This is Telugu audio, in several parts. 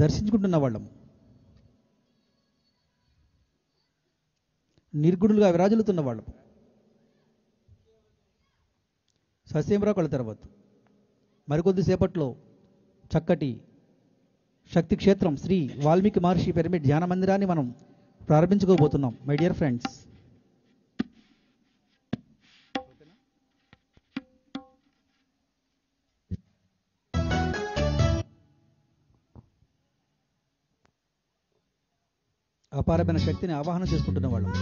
దర్శించుకుంటున్న వాళ్ళం. నిర్గుణులుగా విరాజులుతున్న వాళ్ళం. సస్యంరా కళ్ళ తర్వాత మరికొద్దిసేపట్లో చక్కటి శక్తి క్షేత్రం శ్రీ వాల్మీకి మహర్షి పిరమిడ్ ధ్యాన మందిరాన్ని మనం ప్రారంభించుకోబోతున్నాం. మై డియర్ ఫ్రెండ్స్ అపారమైన శక్తిని ఆవాహన చేసుకుంటున్న వాళ్ళం.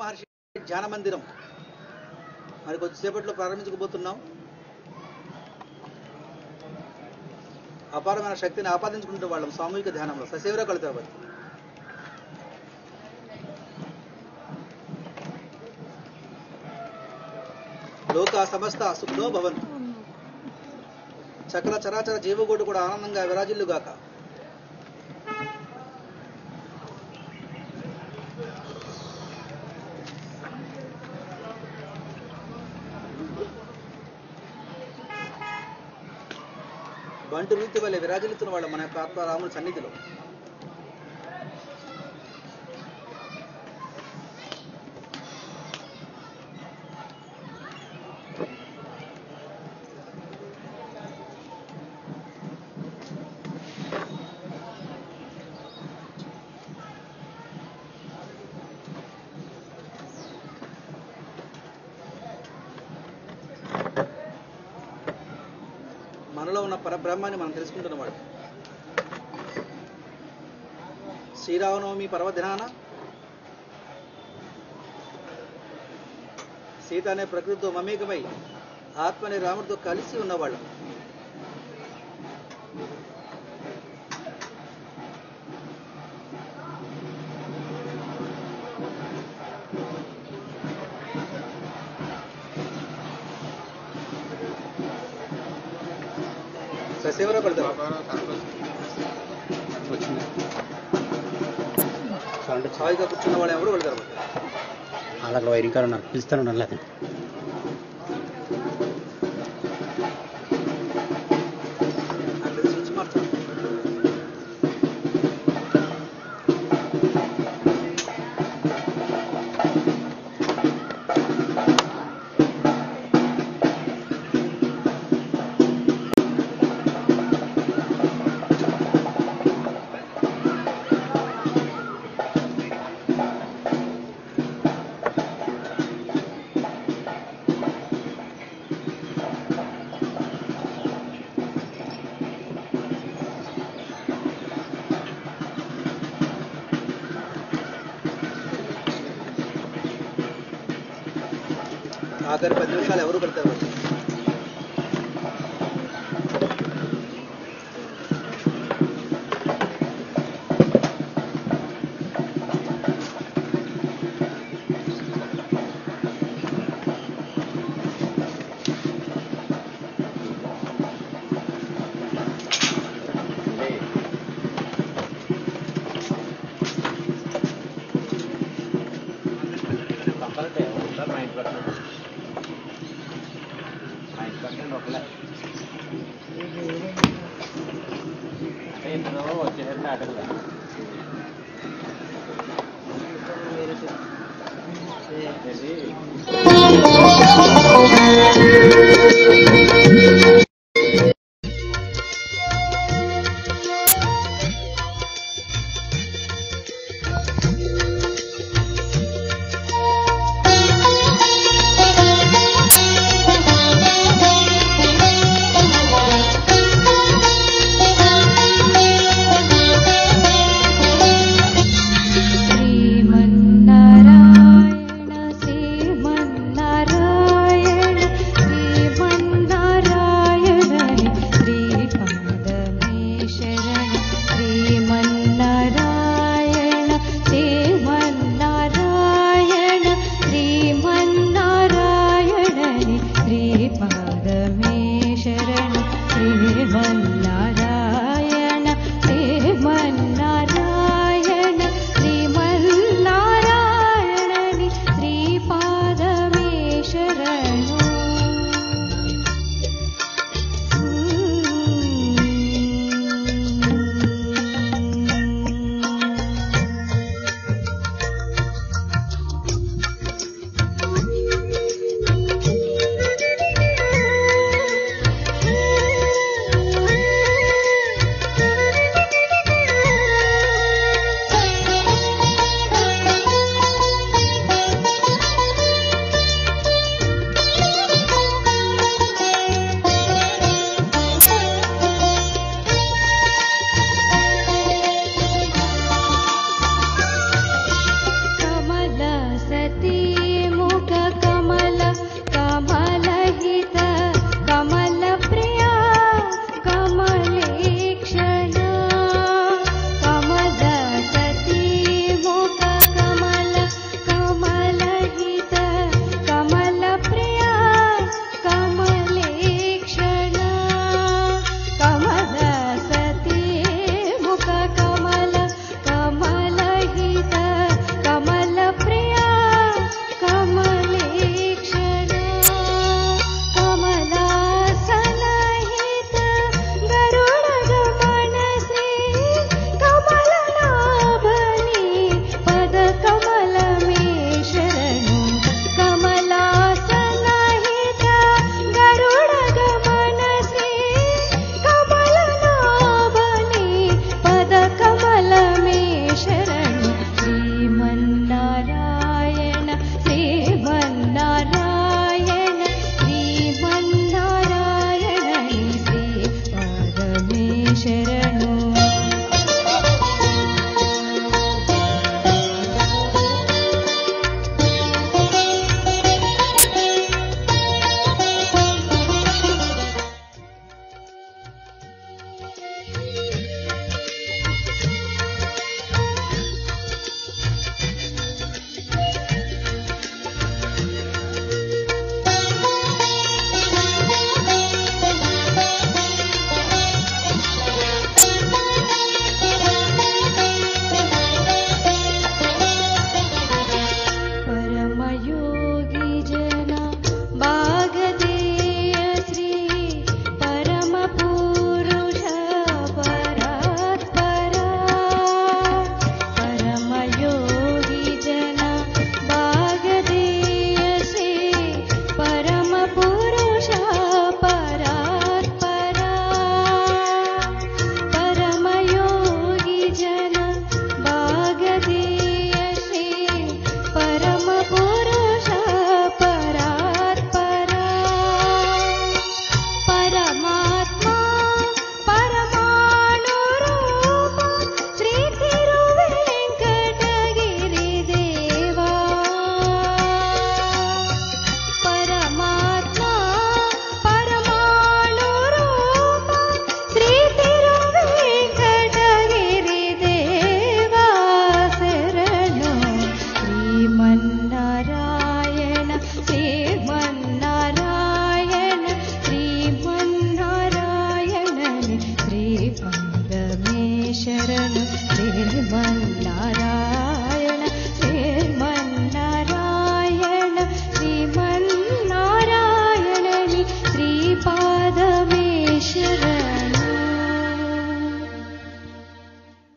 మహర్షి ధ్యాన మందిరం మరి కొద్దిసేపట్లో ప్రారంభించకపోతున్నాం అపారమైన శక్తిని ఆపాదించుకుంటూ వాళ్ళం సామూహిక ధ్యానంలో. ససేవరా కలుతారు లోక సమస్త సుఖనో భవంతు. చక్ర చరాచర జీవగోడు కూడా ఆనందంగా విరాజిల్లుగాక. బంటు రీతి వల్ల విరాజిల్లుతున్న వాళ్ళు మన యొక్క ఆత్మ రాముని సన్నిధిలో. మనలో ఉన్న పరబ్రహ్మాన్ని మనం తెలుసుకుంటున్నవాడు శ్రీరామనవమి పర్వదినాన సీత అనే ప్రకృతితో మమేకమై ఆత్మని రాముడితో కలిసి ఉన్నవాళ్ళం. ససేవరా పడతారు హాయిగా కూర్చున్న వాళ్ళు ఎవరు వెళ్తారు వాళ్ళు అక్కడ వైరింగ్ ఉన్నారు. పిలుస్తాను ఉండాలి ఆఖరి పది నిమిషాలు ఎవరు పెడతారు Thank you.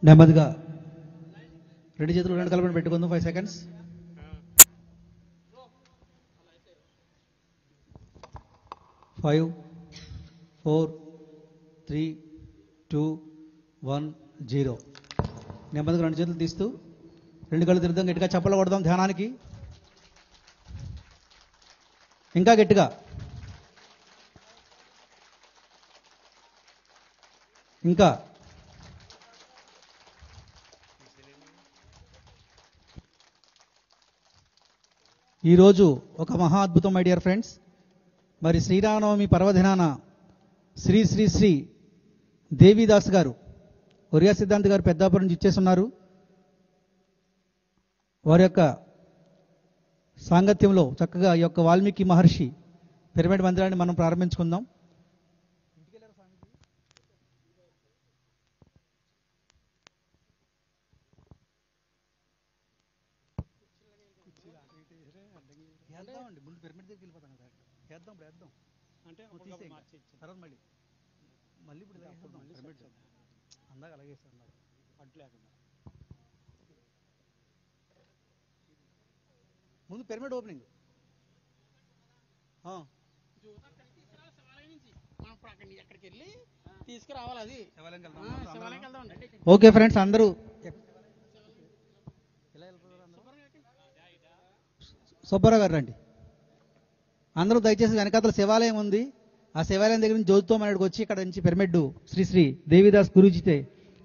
నెమ్మదిగా. రెండు చేతులు రెండు కలపని పెట్టుకుందాం five seconds five four three two one zero నెమ్మదిగా రెండు చేతులు తీస్తూ రెండు కళ్ళు తిరుగుదాం గట్టిగా చప్పలు కొడదాం ధ్యానానికి. ఇంకా గట్టిగా. ఇంకా. ఈరోజు ఒక మహా అద్భుతం మై డియర్ ఫ్రెండ్స్. మరి శ్రీరామనవమి పర్వదినాన శ్రీ శ్రీ శ్రీ దేవిదాస్ గారు ఒరియా సిద్ధాంత్ గారు పెద్దాపురం నుంచి ఇచ్చేస్తున్నారు. వారి యొక్క సాంగత్యంలో చక్కగా ఈ యొక్క వాల్మీకి మహర్షి పిరమిడ్ మందిరాన్ని మనం ప్రారంభించుకుందాం. వేద్దాం ఇప్పుడు వేద్దాం అంటే. తర్వాత మళ్ళీ. మళ్ళీ ఇప్పుడు మళ్ళీ అందాక అలాగే అడ్డు లేకుండా. ముందు పిరమిడ్ ఓపెనింగ్ తీసుకురావాలి అది. ఓకే ఫ్రెండ్స్ అందరూ. సుబ్బారావు గారు రండి. అందరూ దయచేసి వెనకాతల శివాలయం ఉంది. ఆ శివాలయం దగ్గర నుంచి జ్యోతితో మనకి వచ్చి ఇక్కడ నుంచి పిరమిడ్ శ్రీ శ్రీ దేవిదాస్ గురూజీతే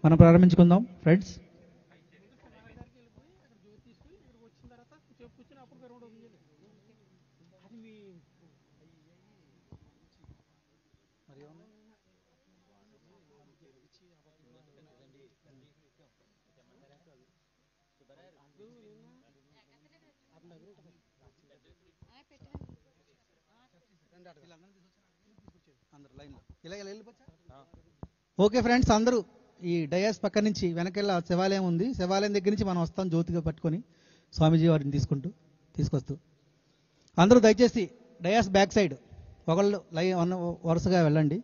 మనం ప్రారంభించుకుందాం. ఫ్రెండ్స్. అప్పుడు పెరుగుడు ఓపెన్ చేయాలి అది మీ అందరూ లైన్లో ఇలా ఇలా వెళ్ళిపోచ్చా ఓకే ఫ్రెండ్స్ అందరూ ఈ డయాస్ పక్క నుంచి వెనకెళ్ళ శివాలయం ఉంది. శివాలయం దగ్గర నుంచి మనం వస్తాం జ్యోతిగా పట్టుకొని. స్వామీజీ వారిని తీసుకుంటూ తీసుకొస్తూ. అందరూ దయచేసి డయాస్ బ్యాక్ సైడ్ ఒకళ్ళు లై వరుసగా వెళ్ళండి.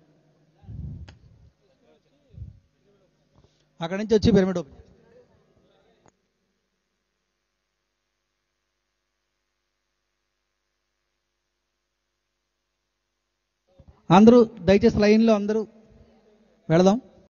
అక్కడి నుంచి వచ్చి పిరమిడ్ ఓపెన్ అందరూ దయచేసి లైన్లో అందరూ వెళదాం.